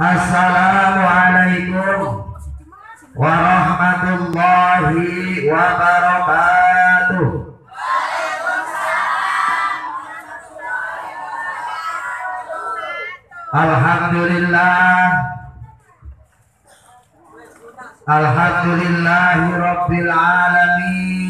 Assalamualaikum warahmatullahi wabarakatuh. Alhamdulillah Alhamdulillahi Rabbil Alamin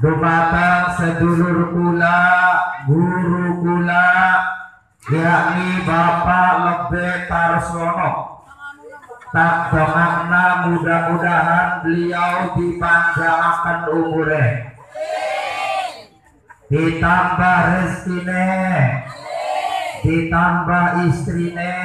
dumateng sedulur kula guru kula yakni Bapak Lebe Tarsono. Tak dongakna mudah-mudahan beliau dipanjangkan umurnya. Ditambah rezekine. Ditambah istrine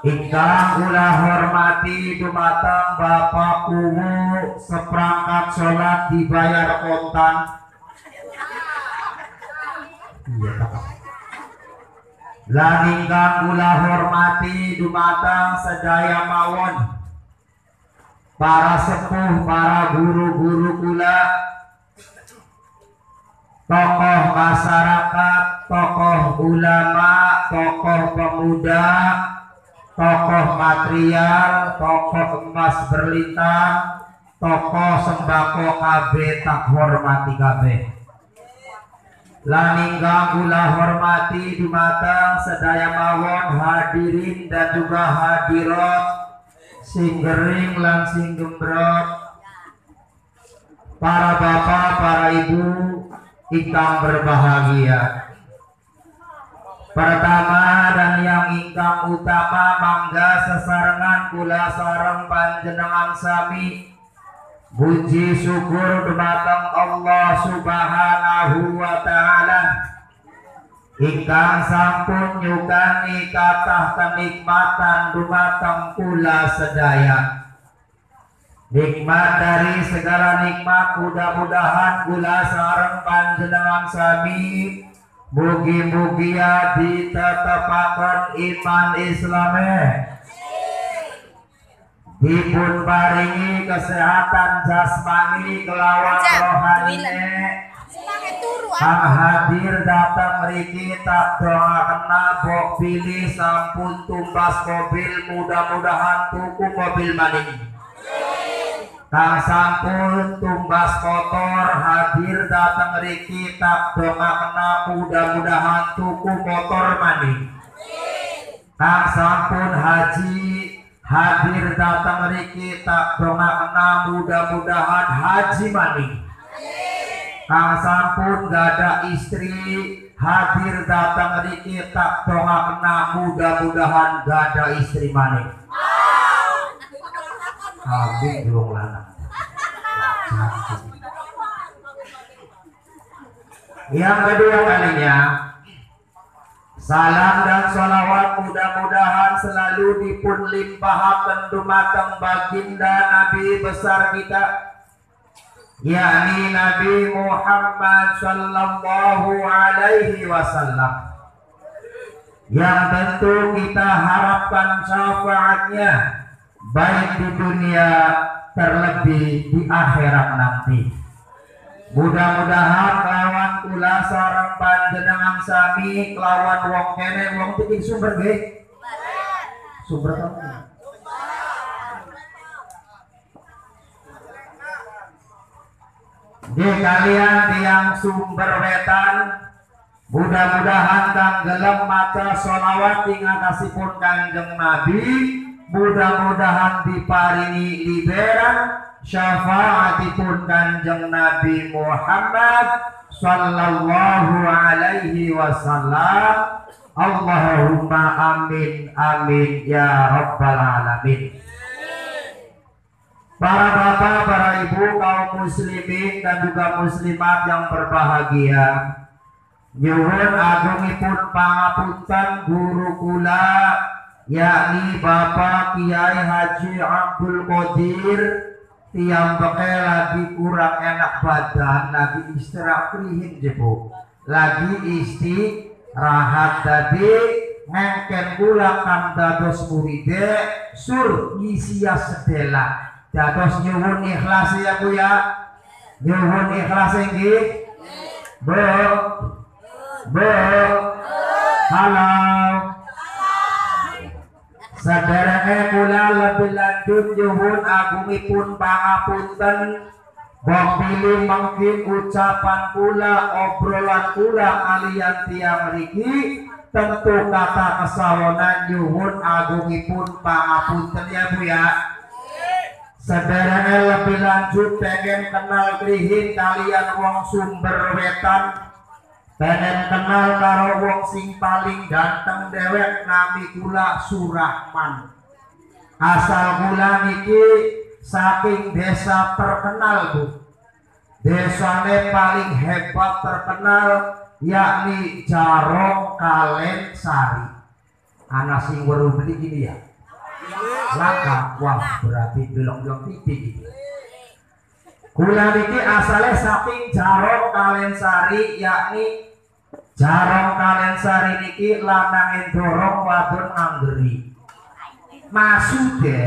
Ingkang kula hormati dumateng Bapak Kuwu seperangkat sholat dibayar kontan. Iya. Lan ingkang kula hormati dumateng sedaya mawon para sepuh, para guru-guru kula, tokoh masyarakat, tokoh ulama, tokoh pemuda, tokoh material, tokoh emas berlintang, tokoh sembako KB tak hormati KB. Laninggang kula hormati dumateng sedaya mawon hadirin dan juga hadirat sing gering lan sing gembrot para bapak, para ibu ingkang berbahagia. Pertama dan yang ingkang utama mangga sesarengan kula sareng panjenengan sami. Puji syukur dumateng Allah Subhanahu wa taala. Ingkang sampun nyukani kathah kenikmatan dumateng kula sedaya. Nikmat dari segala nikmat mudah-mudahan kula sareng panjenengan sami mugi-mugia ditetepaken iman Islame. Dipun paringi kesehatan jasmani kelawan rohanine Kang hadir datang mriki tak doa kena bok pilih sampun tumbas mobil. Mudah-mudahan tuku mobil maning. Kang sampun tumbas motor hadir datang mriki tak doa kena mudah-mudahan tuku motor maning. Kang sampun haji hadir datang mriki tak doa kena mudah-mudahan haji maning. Kang sampun gada istri hadir datang riki tak tonga kena mudah-mudahan gada istri maning. Habis belum lanang. Yang kedua kalinya Salam dan sholawat mudah-mudahan selalu dipun limpahaken dumateng baginda Nabi besar kita yakni Nabi Muhammad sallallahu alaihi wasallam yang tentu kita harapkan syafaatnya baik di dunia terlebih di akhirat nanti. Mudah-mudahan kelawan kula sareng panjenengan sami kelawan wong kene wong titik sumber nggih. Sumber kamu di kalian tiang sumber wetan mudah-mudahan kang gelem maca sholawat kasihpun kanjeng Nabi mudah-mudahan diparingi liberan syafaatipun kanjeng Nabi Muhammad sallallahu alaihi wasallam Allahumma amin amin ya rabbal alamin para bapak, para ibu, kaum muslimin dan juga muslimat yang berbahagia. Nyuwun agungipun pangapunten guru kula yakni Bapak Kiai Haji Abdul Qadir tiang pakai lagi kurang enak badan lagi istirahat krihin jebu lagi isti rahat tadi ngengken kula kan dados muride sur ngisia sedela. Dados nyuwun ikhlas ya Bu ya. Nyuwun ikhlas nggih Bu Bu Halo Sadarane kula lebih lanjut nyuwun agungipun pangapunten Bong pilih mungkin ucapan kula obrolan kula kalian tiang riki. Tentu kata kesawonan nyuwun agungipun pangapunten ya Bu ya. Sadarane lebih lanjut pengen kenal krihin kalian wong sumber wetan pengen kenal karo wong sing paling ganteng dewek nami kula Surahman. Asal kula niki saking desa terkenal bu. Desane paling hebat terkenal yakni Jarong Kalen Sari anak sing baru beli gini ya? Laka wah berarti belok-belok titik gitu Kula niki asale saking Jarong Kalen Sari yakni Jarong kalian sari niki lanang dorong wadon anggeri. Masude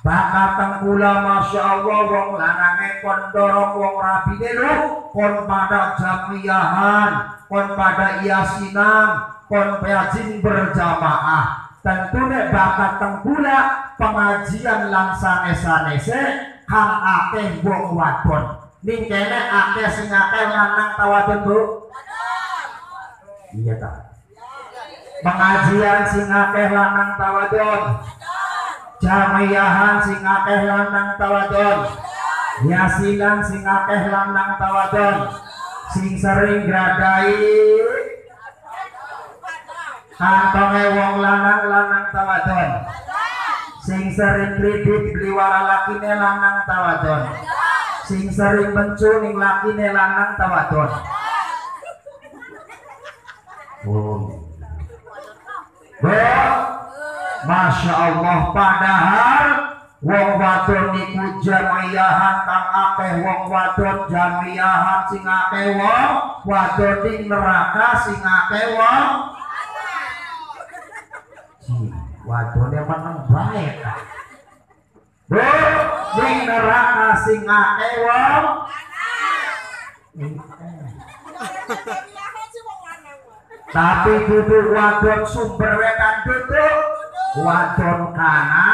bakal tengkula Masya Allah wong lanange kon dorong wong rabi lho. Kon pada jamiahan kon pada iasinan kon pejin berjamaah. Tentu nek bakat tengkula pengajian langsane sanese kang akeh wong wadon. Ning kene akeh sing lanang tawadon Bu iya tak pengajian sing akeh lanang tawadon. Jamayahan sing akeh lanang tawadon. Yasilan sing akeh lanang tawadon. Sing sering gradai. Kantonge wong lanang lanang tawadon. Sing sering kredit beli wara lakine lanang tawadon. Sing sering mencu ning lakine lanang tawadon Oh. Masya Allah padahal wong wadon niku jamiahan kang akeh wong wadon jamiahan sing akeh wong wadon ning neraka sing akeh wong wadone meneng bae ta Bu ning neraka sing akeh wong tapi duduk wadon sumber wetan duduk. Wadon kana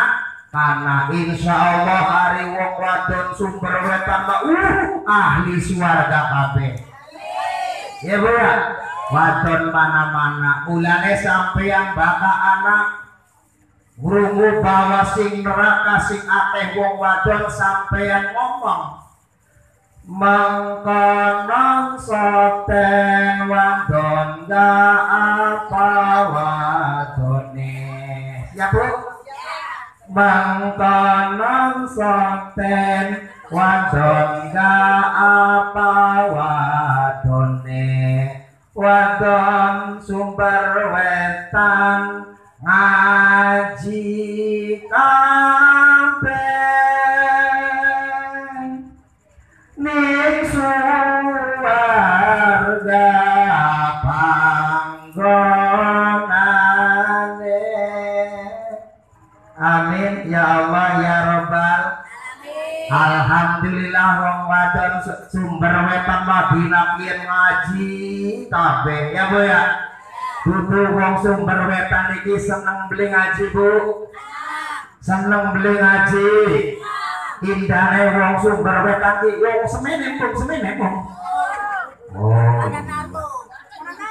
karena insya Allah hari wong wadon sumber wetan uh ahli suarga kabeh. Ya bu ya? Wadon mana-mana. Ulane sampeyan baka anak Rungu bawa sing neraka sing akeh wong wadon sampeyan ngomong mengkonon soten wadon ga apa wadone? Ya bu. Mengkonon soten wadon ga apa wadone? Wadon sumber wetan ngaji kabeh suwarga panggonane amin. Ya Allah ya Rabbal Alhamdulillah wong wadon sumber wetan Madinah kian ngaji. Kabeh ya Bu ya? Dudu wong sumber wetan iki seneng beli ngaji Bu. Seneng beli ngaji indahnya wong sumber wetan iki wong semene pun semene pun oh.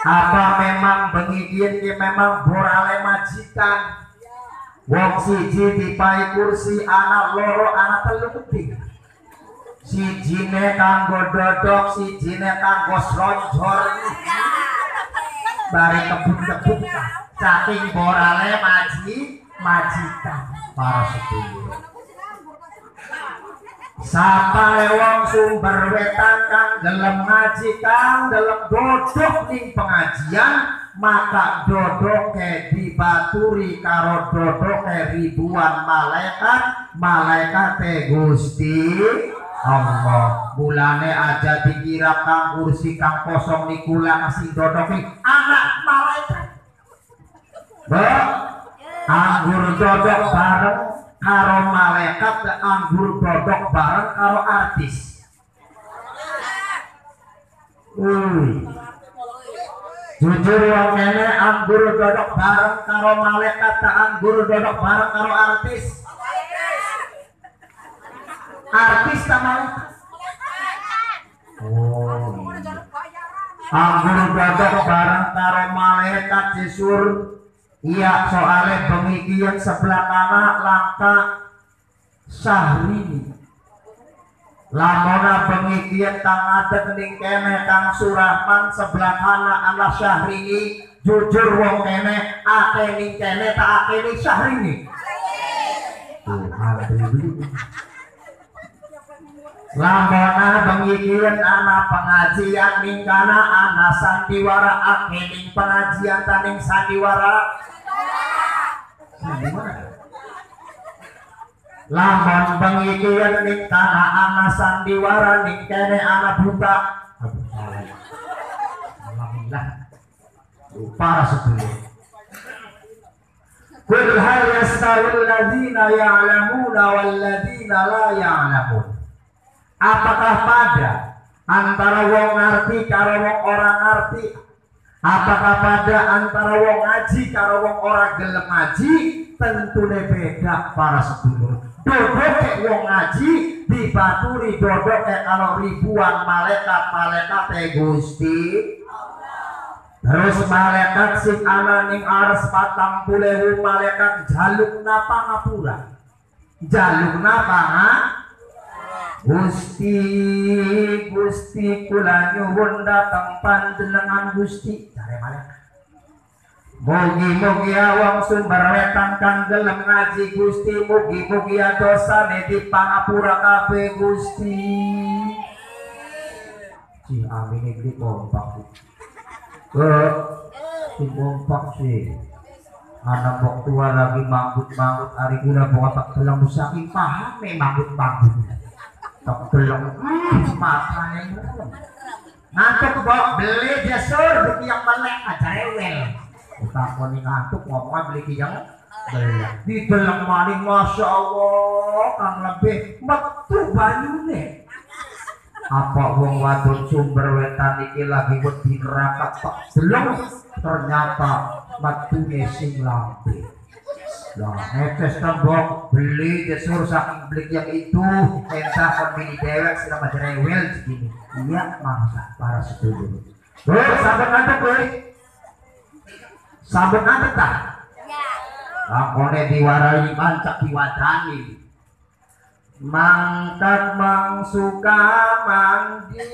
Apa memang bengidian ki memang borale majikan? Wong siji dipai kursi anak loro anak telu gede sijine kanggo dodok sijine kanggo slonjor. Bari kebut-kebut saking borale maji majikan. Para sedulur Sapare wong sumber wetan kang gelem ngaji kang gelem dodok ning pengajian maka dodoke dibaturi karo dodoke ribuan malaikat malaikat Gusti Allah. Bulane aja dikira kang kursi kang kosong nikula kasih dodoki anak malaikat. Bo, anggur dodok bareng karo malaikat anggur dodok bareng karo artis Uy. Jujur wong ngene anggur dodok bareng karo malaikat tak anggur dodok bareng karo artis. Artis malaikat. Oh. Anggur dodok bareng karo malaikat jisur. Iya soalnya pemikiran sebelah kanan langka Syahrini. Lamona pengikian kang ada ning kene kang Surahman sebelah kanan ala Syahrini. Jujur wong kene ake ning kene tak ake ning Syahrini. Lamona pengikian anak pengajian ning kana anak sandiwara ake ning pengajian taning sandiwara Lamun pengikian ning tanah ana sandiwara ning kene ana buta. Alhamdulillah. Para sebelum Kul hal yastawil ladzina ya'lamuna wal ladzina la ya'lamun. Apakah pada antara wong ngerti karo wong orang ngerti Apakah pada antara wong ngaji karo wong orang gelem ngaji tentunya beda para sedulur. Dodok wong ngaji dibaturi dodok kalau ribuan malaikat malaikat Gusti. Terus malaikat sing ana ning ares patang pulewu malaikat jaluk napa ngapura? Jaluk napa ha? Gusti Gusti kula nyuwun dateng panjenengan Gusti Mugi-mugi awang sumber wetan kang gelem ngaji Gusti mugi-mugi dosane dipangapura kabeh Gusti. Si amin iki kompak. Eh, si kompak sih. Anak wong tua lagi manggut-manggut hari guna bawa tak telang saking paham manggut-manggut. Tak telang hmm, matanya ngantuk bawa beli jasur beki yang melek aja rewel utakoni ngantuk ngomong beli kijang di dalam maning masya Allah kang lebih. Metu banyune apa wong wadon sumber wetan iki lagi wedi neraka tak belum ternyata metune sing lambe. Lah, netes tembok beli jesur saking beli yang itu. Entah pemini dewek sudah macam rewel segini iya mangsa para sedulur Tuh, sampai ngantuk boy sampai ngantuk tak? Lakone diwarai mancak diwadani Mangkat mangsuka mandi.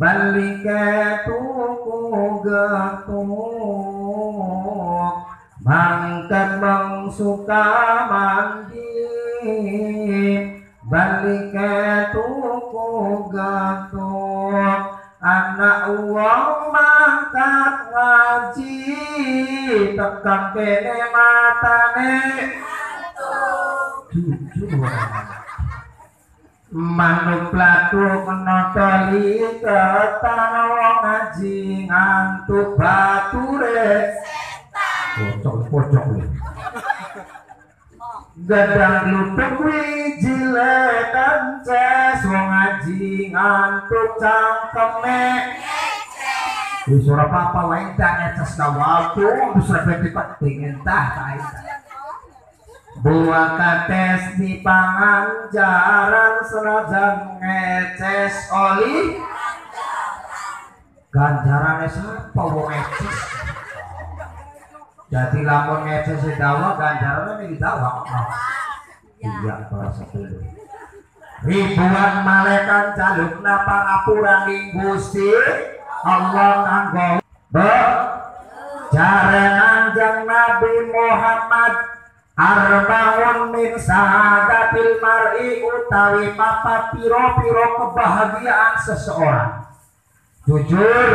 Balik tuku getuk. Mangkat mangsuka mandi Balik tuku getuk anak uang mangkat ngaji tekan kene matane. Manuk platuk notoli ketan wong ngaji ngantuk bature. Pocok pocok Gadang lutuk wiji lekan ces. Wong ngaji ngantuk cangkeme Wis ora apa-apa wae tak ngeces ka waktu wis repeti pak pengen tah kae. Buah kates di pangan jarang senajan ngeces oli. Ganjarane sapa wong ngeces jadi lamun ngeces di dawa ganjarane di dawa. Iya para sepuluh ribuan malaikat jaluk napa ngapura Gusti Allah kanggo. Be jare Kanjeng Nabi Muhammad Arbaun min sahadatil mar'i utawi papa piro-piro kebahagiaan seseorang Jujur,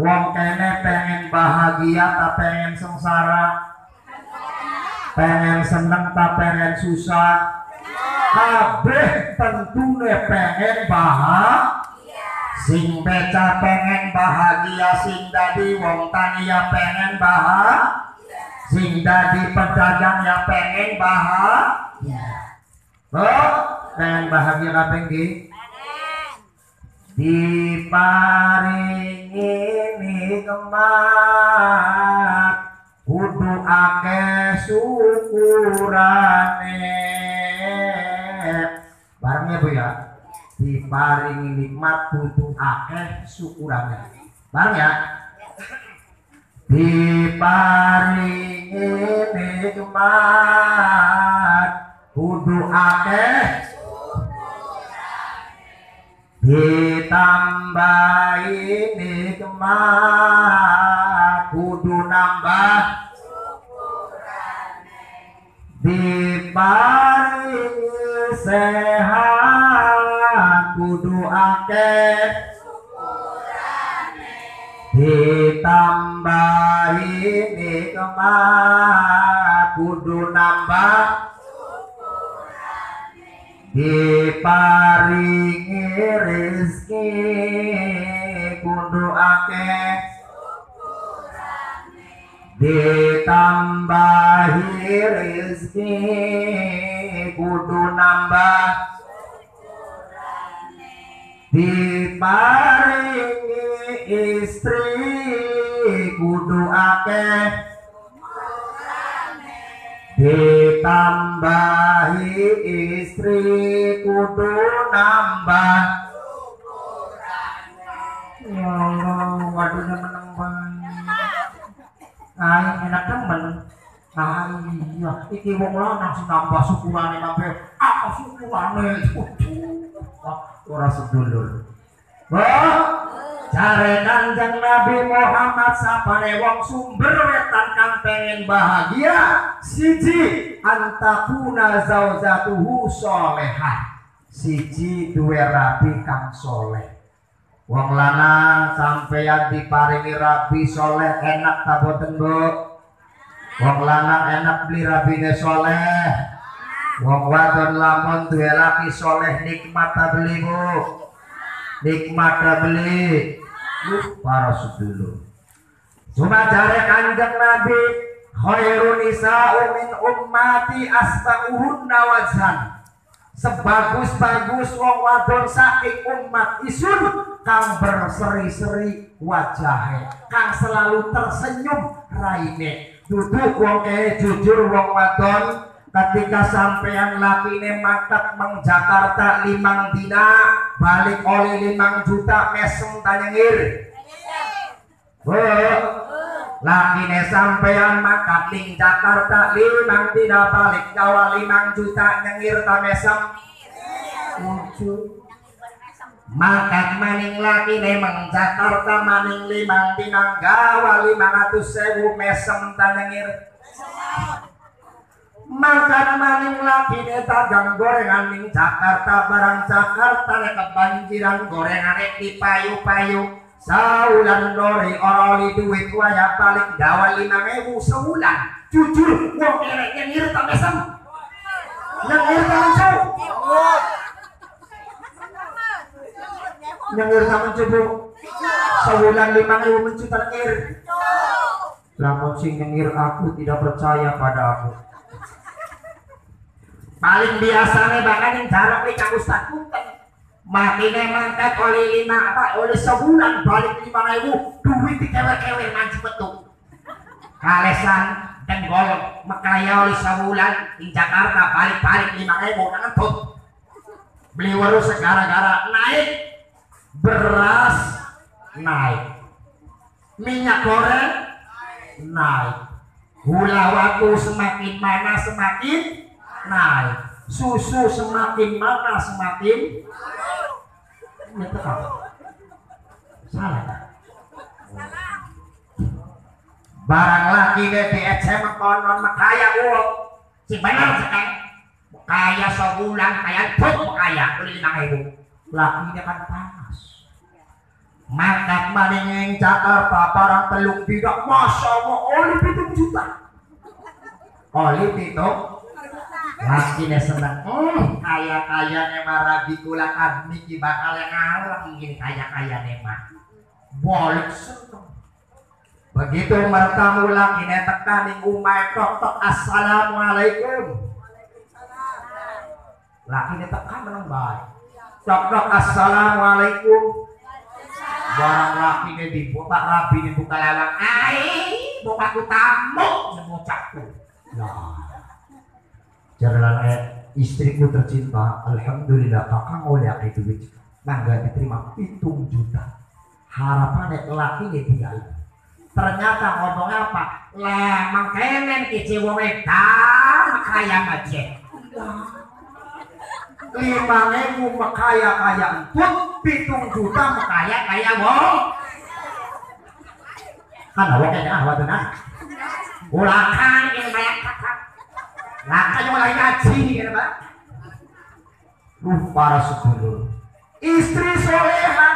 wong kene pengen bahagia tak pengen sengsara? Pengen seneng tak pengen susah? Kabeh tentune pengen bahagia. Sing beca pengen bahagia Sing dadi wong tania pengen bahagia. Sing dadi pedagang yang pengen bahagia. Oh pengen bahagia kabeh nggih diparingi nikmat kudu akeh syukurane. Barangnya bu ya diparingi nikmat kudu akeh syukurane. Barang ya? Diparingi nikmat kudu akeh ditambahi nikmat kudu nambah diparingi sehat kudu akeh ditambahi nikmat kudu nambah diparingi rezeki kudu akeh ditambahi rezeki kudu nambah. Diparingi istri kudu akeh ditambahi istri kudu nambah. Ya Allah waduh menang banget. Ayo enak temen. Iya. Iki wong lanang sing nambah syukurane nambah apa syukurane. Ora sedulur. Wah, jare Kanjeng Nabi Muhammad sapane wong sumber wetan kang pengen bahagia. Siji antakuna zaujatuhu solehah. Siji duwe rabi kang soleh. Wong lanang sampeyan diparingi rabi soleh enak ta boten wong lanang enak beli rabine soleh. Wong wadon lamun duwe laki soleh nikmat ta Bu. Nikmat beli. Para sedulur. Cuma jare Kanjeng Nabi khairun nisa'u min ummati asba'uhunna. Sebagus-bagus wong wadon saking umat isun kang berseri-seri wajahnya, kang selalu tersenyum raine. Duduk wong kaya jujur wong wadon ketika sampean lakine mangkat mang Jakarta limang dina balik oleh limang juta mesem tanyengir. Lakine sampean mangkat ling Jakarta limang dina balik Jawa limang juta nyengir ta mesem? Makan maning laki nemang Jakarta maning limang dinang gawa limang atus sewu mesem tanyengir makan maning lagi dagang gorengan ning Jakarta. Barang Jakarta nek kebanjiran gorengan di payu-payu saulan dori oroli duit waya balik dawa lima ribu sebulan jujur wong erek nyengir tak mesem. Nyengir tak mencau nyengir tak mencoba sebulan lima ribu mencuta nyengir. Lamun sing nyengir aku tidak percaya pada aku paling biasanya bahkan yang jarang nih kang Ustaz Punten. Mangkat oleh lima apa oleh sebulan balik lima ribu. Duit di kewer-kewer ngaji betul. Kalesan golong makanya oleh sebulan di Jakarta balik-balik lima ribu tuh beli warus gara-gara naik. Beras naik. Minyak goreng naik. Gula waktu semakin mana semakin naik susu semakin mana semakin? Ini tepat salah. Barang lagi deh di SM konon makaya uang si bener sekali kaya sebulan kaya tuh kaya beli lima ribu. Lakinya kan panas. Mangkat maning Jakarta barang telung bidak masya Allah oli pitung juta. Oli pitung lakinya seneng hmm, kaya kaya nema rabi kula kadmi bakal yang ngalah ingin kaya kaya nema boleh seneng. Begitu mertamu lagi tekaning umay tok tok assalamualaikum. Laki ini tekan menang baik tok tok assalamualaikum. Barang laki ini dibuka rabi ini buka lalang. Ai buka ku tamu bocahku nah jalan eh, istriku tercinta alhamdulillah kakak oleh itu duit mangga diterima hitung juta. Harapannya laki dia ternyata ngomong apa? Lah mangkenen kici wong edan kaya aja lima ribu kaya kaya emput pitung juta kaya kaya wong. Kan awak kayaknya awak tenang ulakan ini banyak lakan yang mulai ngaji gitu pak? Duh, para sedulur istri soleha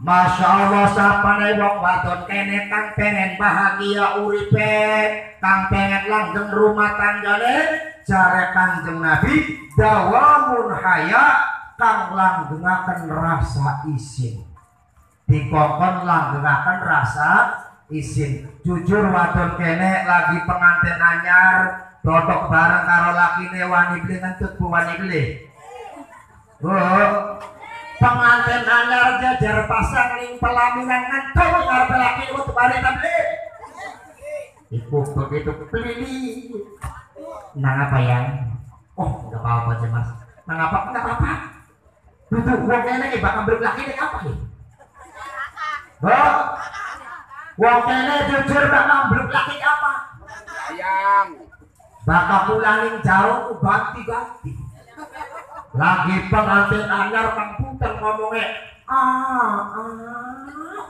Masya Allah sapane wong wadon kene kang pengen bahagia uripe. Kang pengen langgeng rumah tanggane. Jare kanjeng Nabi dawamun haya. Kang langgengaken rasa isin. Dikokon langgengaken rasa isin. Jujur wadon kene lagi pengantin anyar dodok bareng karo lakine wani beli ngentut bu wani beli Oh, pengantin anyar jajar pasang ning pelaminan ngantuk ngarep laki lu tebare tabli iku begitu pelili nang apa yang oh nggak apa-apa aja mas. Nang apa? Nggak apa-apa. Duduk uang kene iki bakal berlaki ning apa nih Oh, uang kene jujur bakal berlaki apa? Ayang. Bakal pulang jauh ganti-ganti lagi pengantin anyar kang puter ngomongnya. Ah ah.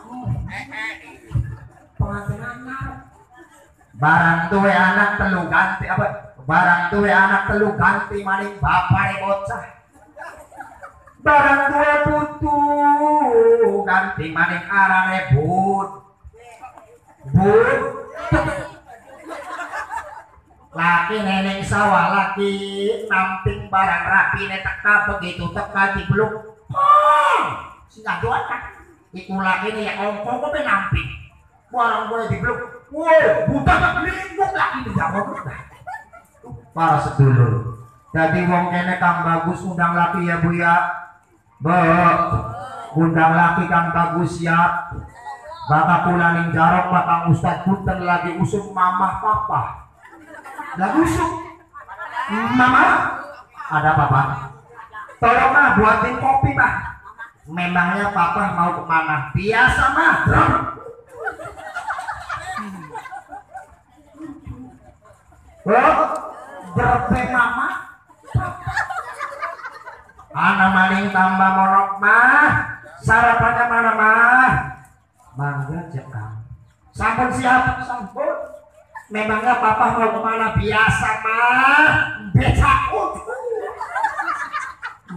Pengantin anyar barang tuwe anak telu ganti apa? Barang tuwe anak telu ganti maning bapak bocah. Barang tuwe putu ganti maning arane bud bud laki neneng sawah laki namping barang rapi teka begitu teka di beluk oh sehingga doan kan iku laki ne ya ongkong kok namping. Barang gue di beluk woi buta tak pelingkuk laki di jawab para sedulur. Jadi wong kene kang bagus undang laki ya bu ya. Be, undang laki kang bagus ya. Bapak pulaning jarok bakang ustad punten lagi usung mamah papa lah busuk mama ada papa tolong mah buatin kopi pak. Memangnya papa mau ke mana biasa mah drum oh berpe mama. Anak maling tambah monok mah sarapannya mana mah mangga jekang sampun siap sampun memangnya papa mau ke mana biasa mah beca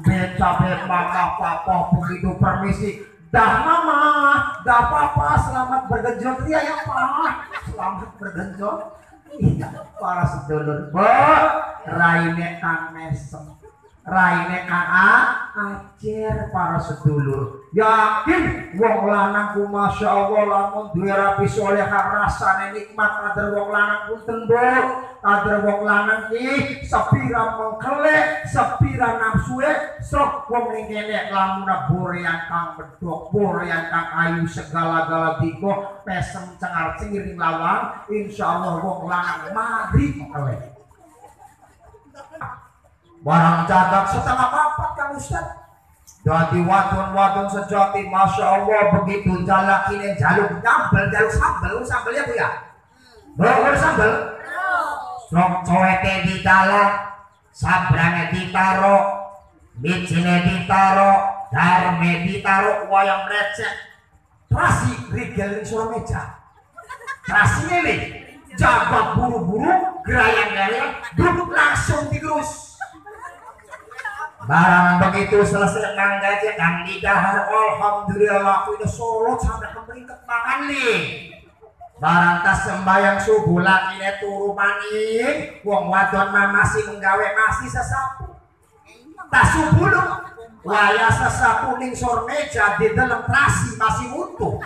beca mama papa begitu permisi. Dah mama. Dah papa selamat bergenjot. Iya ya pak. Selamat bergenjot. Iya para sedulur. Bo raine kang mesem raine kang a acer para sedulur. Yakin wong lanang ku masya Allah lamun duwe rapi soleh rasane nikmat kader wong lanang punten bo kader wong lanang ki sepira mengkelek sepira nafsue sok wong ning kene. Lamun borean kang bedok borean kang ayu segala-gala diko pesem cengar cingir lawang insyaallah wong lanang mari kelek Barang cadak setengah papat Kang Ustaz. Jadi wadon-wadon sejati Masya Allah begitu jalak ini jaluk nyambel, jaluk sambel, sambelnya bu ya? Belum sambel? Sok coete di dalam, sabrangnya ditaro, micine ditaro, darme ditaro, wayang recek. Terasi rigel di surah meja. Terasi ini, jabat buru-buru gerayang-gerayang duduk langsung digerus barang begitu selesai manggaja kan di dahar alhamdulillah aku itu solo sampai kemeringket mangan nih. Barang tas sembayang subuh lagi ne turu maning wong wadon mah masih menggawe masih sesapu. Tas subuh lu waya sesapu ning sor meja di dalam terasi masih utuh.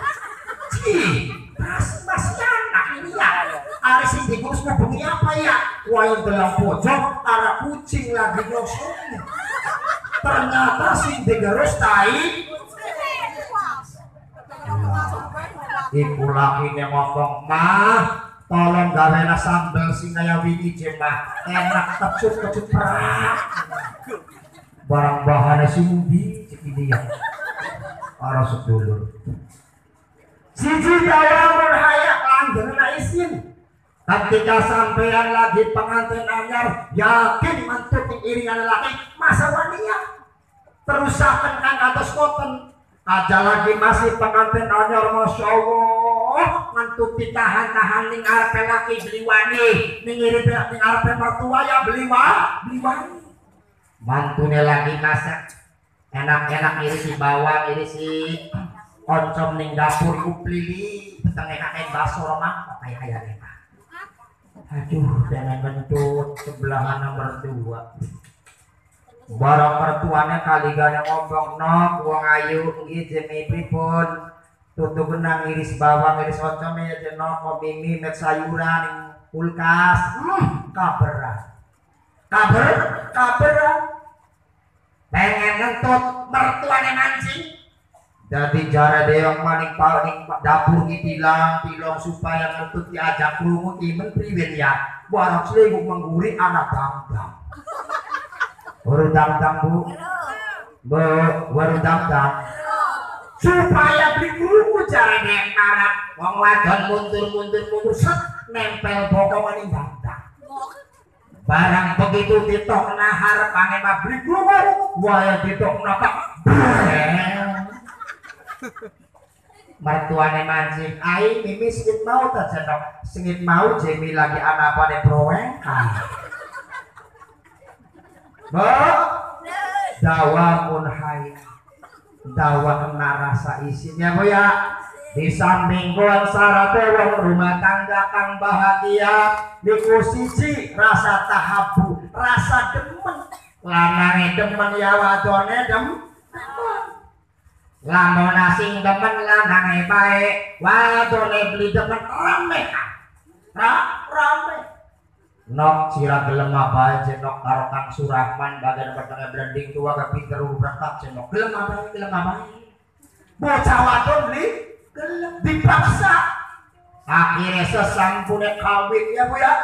Cih, terasi masih anak ini ya. Ada sing dikurus ngubungi apa ya? Waya dalam pojok ada kucing lagi nyosoknya ternyata sing digerus tai Iku laki ini ngomong, mah tolong gawena sambal sing kaya wingi je mah enak kecut kecut perak. Barang bahannya sing di cek ini ya. Para sedulur. Siji dawamun hayak langgeng na isin. Ketika sampean lagi pengantin anyar, yakin mantuk iringan lelaki masa wania. Terus saken kang atas koten, aja lagi masih pengantin anyar masya Allah. Mantu ditahan-tahan ning arepe laki beli wani. Ning ning mertua ya beli wa beli wani. Mantune lagi masak. Enak-enak irisi bawang irisi oncom ning dapur ku plili petenge kakek baso romang kayak eta aduh dengan bentut sebelahan nomor dua. Barang mertuanya kali gana ngomong nok wong ayu nggih jemi pripun tutup benang iris bawang iris ocom ya jenok mimi met sayuran kulkas. Hmm, kaberan. Kaber kaberan. Pengen ngentut mertuanya mancing jadi jara deong maning paling dapur ki bilang bilang supaya ngentut diajak krungu imen priwen ya. Barang selingkuh mengguri anak bangdang baru dam bu. Baru dam supaya beli krungu caranya yang marah wong mundur mundur mundur set nempel bokongan ing bangdang barang begitu ditok nahar pange mabri krungu waya ditok napak mertuane mancing. Ai mimi singit mau ta jenok singit mau jemi lagi anak pada prowekan Bo, dawa mun hai. Dawa kena rasa isinya bu ya. Di samping kuan sarate wong rumah tangga kang bahagia niku siji rasa tahabu rasa demen. Lanange demen ya wadone dem lamun asing demen lanange bae wadone beli demen rame ra rame. Nok sira gelem apa aja nok karo Kang Surahman bagian petengah blending tua ke pinter berangkat cenok gelem apa gelem apa bocah wadon beli gelem dipaksa. Akhirnya sesampune kawin ya bu ya.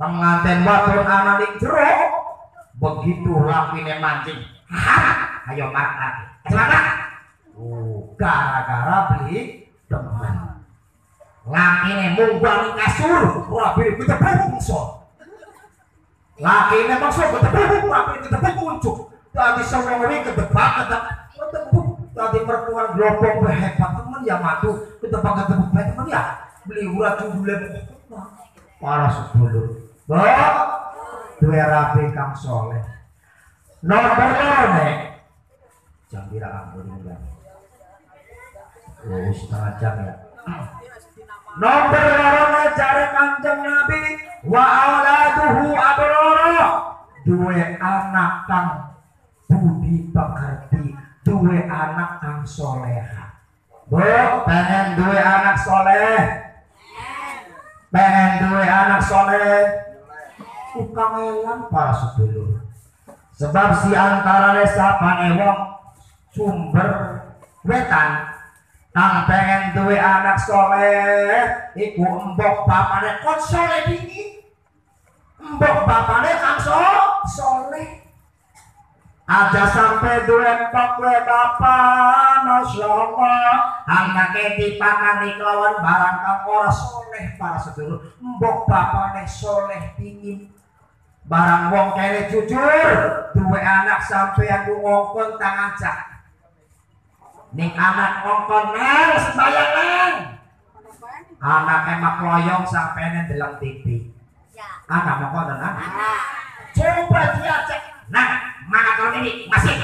Pengantin wadon anak di jero. Begitu lakine mancing. Ayo marak lagi oh gara-gara beli demen. Lakine munggah kasur kita bungso laki ini maksud ketepuk tapi ketepuk muncul tadi semua ini ketebak ketepuk tadi perempuan gelombang berhebat teman ya madu. Ketebak ketepuk baik teman ya beli urat dulu para sepuluh bah dua rapi kang soleh. Nomor lima jam kira ampun oh setengah ya. Nomor lima cari kanjeng nabi wa auladuhu abrara. Duwe anak kang budi pekerti duwe anak kang soleha. Bu pengen duwe anak soleh? Pengen duwe anak soleh? Tukang elang para sedulur. Sebab si antara sapane wong sumber wetan kang pengen duwe anak soleh iku embok bapane kon soleh dingin embok bapane kang so soleh. Aja sampai duwe embok duwe bapak masya Allah anaknya dipakani kelawan barang kang soleh para sedulur. Embok bapane soleh dingin barang wong kene jujur duwe anak sampai aku ngongkon tangan cak ning anak ngongkon nang sembayang nang anaknya mak loyong sampai ndeleng TV. Anak mau kono nah coba diajak nah mana kalau ini? Masih.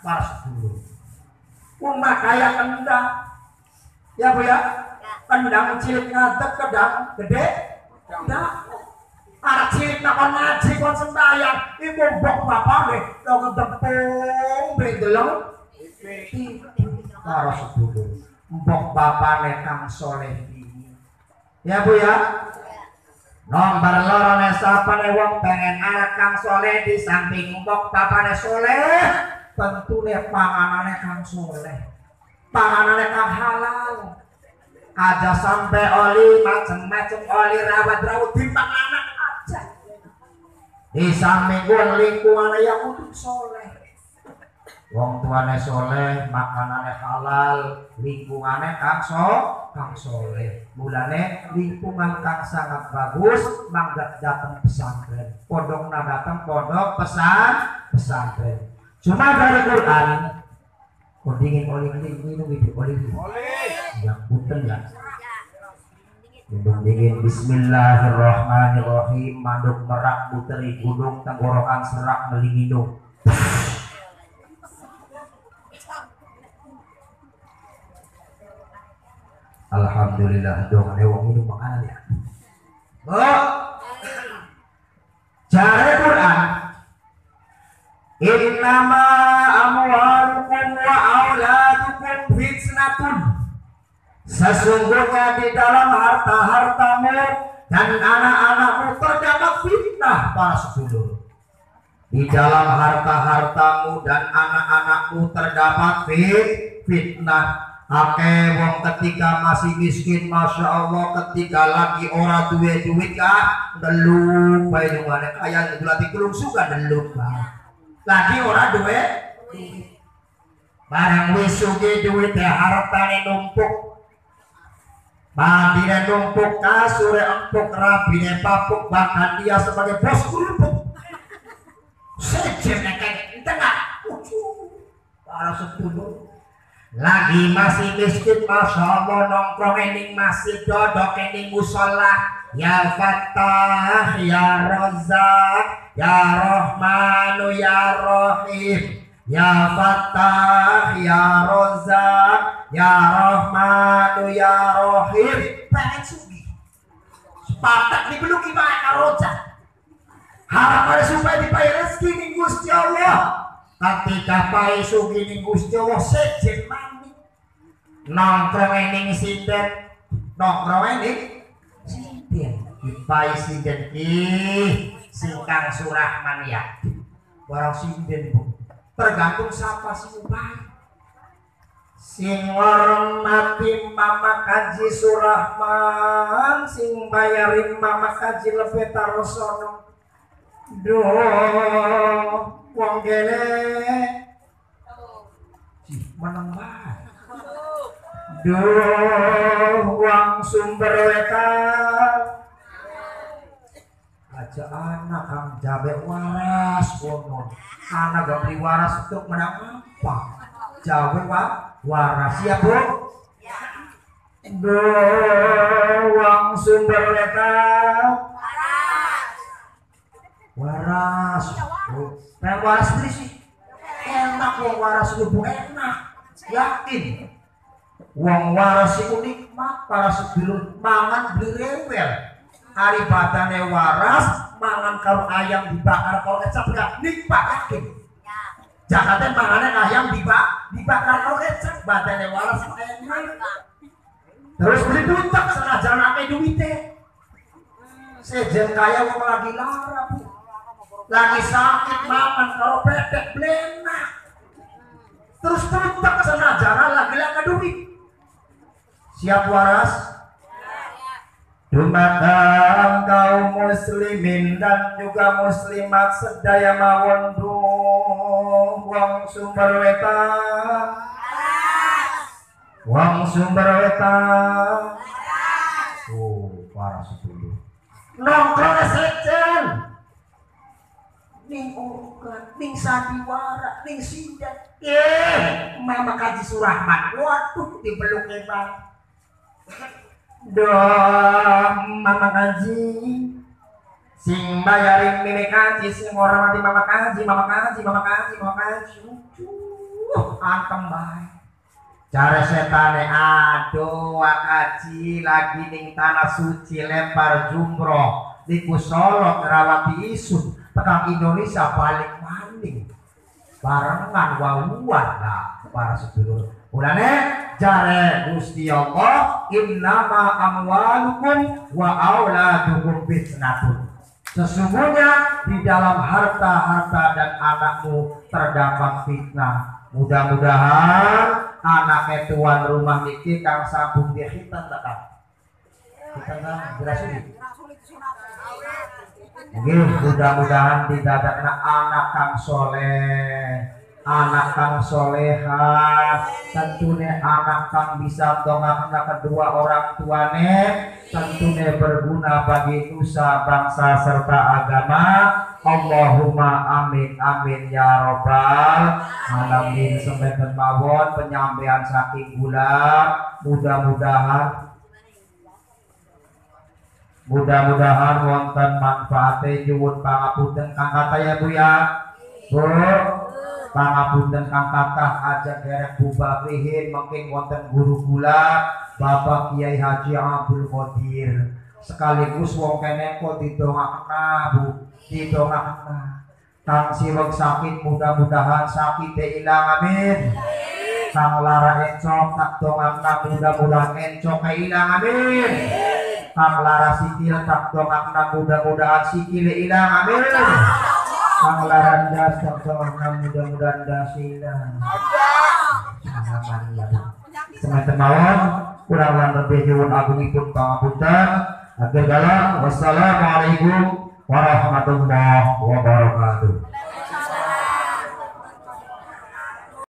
Paras dulu. Rumah kaya kendang. Ya bu ya? Kendang cilik ngadeg kendang gede. Kendang anak cilik nak kon ngaji kon sembahyang. Ibu bok bapak deh lo ketepung bedelong Paras dulu mbok bapane kang soleh ini ya bu ya? Nomor loro ne sapane wong pengen anak kang soleh di samping mbok bapane soleh tentune panganane kang soleh. Panganane kang halal. Aja sampai oli macem-macem oli rawat-rawat di panganan aja. Di samping lingkungan yang untuk soleh wong tuane soleh makanane halal lingkungannya kang so kang soleh. Mulane lingkungan kang sangat bagus mangga datang pesantren. Pondok na datang pondok pesan pesantren. Cuma dari Quran kok dingin oleh minum itu oleh yang punten ya. Minum dingin Bismillahirrahmanirrahim manduk merak puteri gunung tenggorokan serak melinginung Alhamdulillah dong ada wong minum makanan ya. Bu. Cara Quran Innama amwalukum wa auladukum fitnatun Sesungguhnya di dalam harta-hartamu dan anak-anakmu terdapat fitnah para sedulur. Di dalam harta-hartamu dan anak-anakmu terdapat fit, fitnah Ake wong ketika masih miskin Masya Allah ketika lagi orang duwe duit kah Deluk bayi nungane kaya ngulati kulung suka deluk Lagi orang duwe Barang wis suge duit teh hartane numpuk. Bandine numpuk kasure empuk rabine papuk bahkan dia sebagai bos kerupuk. Sejem nekek tengah Para sedulur lagi masih miskin Masya Allah nongkrong ening masih dodok ening musola. Ya Fatah Ya Rozak Ya Rohmanu Ya Rohim Ya Fatah Ya Rozak Ya Rohmanu Ya Rohim pengen sugi. Sepatak dibeluki bae rojak harapan supaya dibayar rezeki ning Gusti Allah ketika pai sugi ning Gusti Allah sejen mani nongkrong ning sinden nongkrong ning sinden dipai sinden ki? Singkang surahman ya. Barang sinden bu? Tergantung siapa sih upai sing hormati mama kaji surahman sing bayarin mama kaji lebih tarosono Duh, wong gele menang banget. Duh uang sumber wetan. Aja anak kang jabe waras kono anak gak beli waras untuk menang apa? Jabe pak waras ya bu? Duh uang sumber wetan. Waras. Oh. Nah, waras sendiri sih. Enak wong waras lubu enak. Yakin. Wong waras itu nikmat para sedulur mangan beli rewel. Hari badane waras mangan kalau ayam dibakar. Kalau kecap gak nikmat yakin. Jakarta mangannya ayam dibakar dibakar. Kalau kecap badane waras enak. Terus beli dutak sengaja nake duitnya sejen kaya wong lagi lara bu lagi sakit makan kalau pedek blenak. Terus tutup senajara lagi lagi duit. Siap waras? Dumatang kaum muslimin dan juga muslimat sedaya mawon. Wong sumber weta wong sumber weta oh para sepuluh nongkrong sejen ning urukan, ning sandiwara, ning sindat. Eh, mama kaji surahman. Waduh, dipeluk emang. Doh, mama kaji. Sing bayarin mimi kaji, sing hormati mama kaji, mama kaji, mama kaji, mama kaji. Uh, antem baik. Cara setane aduh wakaji lagi ning tanah suci lempar jumroh di Solo ngerawati isu tekan Indonesia balik maning barengan wawuan lah para sedulur. Mulane jare Gusti Allah innama amwalukum wa auladukum fitnatun. Sesungguhnya di dalam harta-harta dan anakmu terdapat fitnah. Mudah-mudahan anak tuan rumah niki kang sabung dia hitam tak Kita nggak berhasil. Mudah-mudahan tidak ada anak kang soleh. Anak kang soleha tentunya anak kang bisa dongakna kedua orang tuane. Tentunya berguna bagi nusa bangsa serta agama. Allahumma amin amin ya robbal alamin. Sementen mawon penyampaian saking gula. Mudah-mudahan mudah-mudahan wonten manfaatnya nyuwun pangapunten kang kata ya Bu ya. Bu pangapunten kang kathah aja derek bubabrihin mungkin wonten guru kula Bapak Kiai Haji Abdul Qadir. Sekaligus wong kene kok didongakna Bu didongakna. Kang siweg sakit mudah-mudahan sakit ilang amin. Kang lara encok tak dongakna mudah-mudahan encok ilang amin kang lara sikil tak dongakna mudah-mudahan sikil ilang amin Panglaran das mudah-mudahan dasila. Semacam mawon kurang lebih nyuwun agungipun pangapunten. Akhir dalam wassalamualaikum warahmatullahi wabarakatuh.